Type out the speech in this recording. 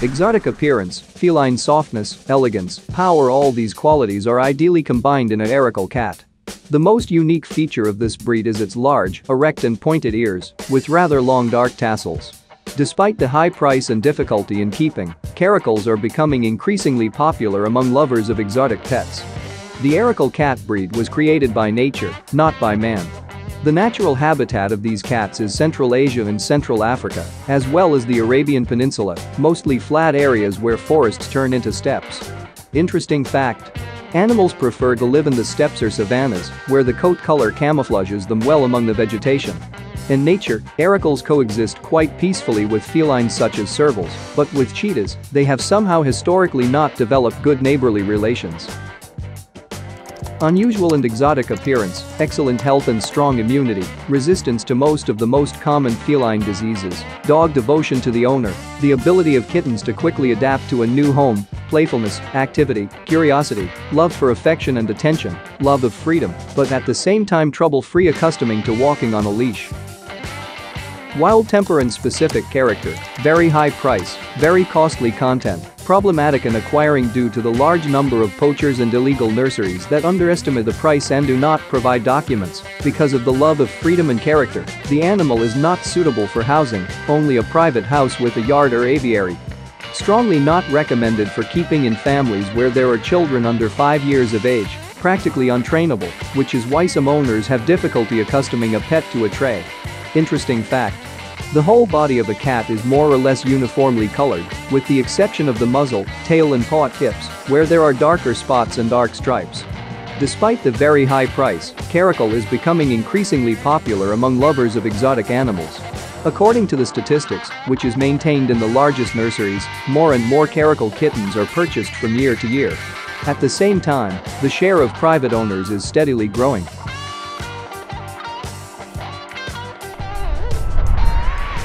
Exotic appearance, feline softness, elegance, power all these qualities are ideally combined in an Caracal cat. The most unique feature of this breed is its large, erect and pointed ears, with rather long dark tassels. Despite the high price and difficulty in keeping, Caracals are becoming increasingly popular among lovers of exotic pets. The Caracal cat breed was created by nature, not by man. The natural habitat of these cats is Central Asia and Central Africa, as well as the Arabian Peninsula, mostly flat areas where forests turn into steppes. Interesting fact. Animals prefer to live in the steppes or savannas, where the coat color camouflages them well among the vegetation. In nature, Caracals coexist quite peacefully with felines such as servals, but with cheetahs, they have somehow historically not developed good neighborly relations. Unusual and exotic appearance, excellent health and strong immunity, resistance to most of the most common feline diseases, dog devotion to the owner, the ability of kittens to quickly adapt to a new home, playfulness, activity, curiosity, love for affection and attention, love of freedom, but at the same time trouble-free accustoming to walking on a leash. Wild temper and specific character, very high price, very costly content, problematic in acquiring due to the large number of poachers and illegal nurseries that underestimate the price and do not provide documents. Because of the love of freedom and character, the animal is not suitable for housing, only a private house with a yard or aviary. Strongly not recommended for keeping in families where there are children under 5 years of age, practically untrainable, which is why some owners have difficulty accustoming a pet to a tray. Interesting fact. The whole body of a cat is more or less uniformly colored, with the exception of the muzzle, tail and paw tips, where there are darker spots and dark stripes. Despite the very high price, Caracal is becoming increasingly popular among lovers of exotic animals. According to the statistics, which is maintained in the largest nurseries, more and more Caracal kittens are purchased from year to year. At the same time, the share of private owners is steadily growing.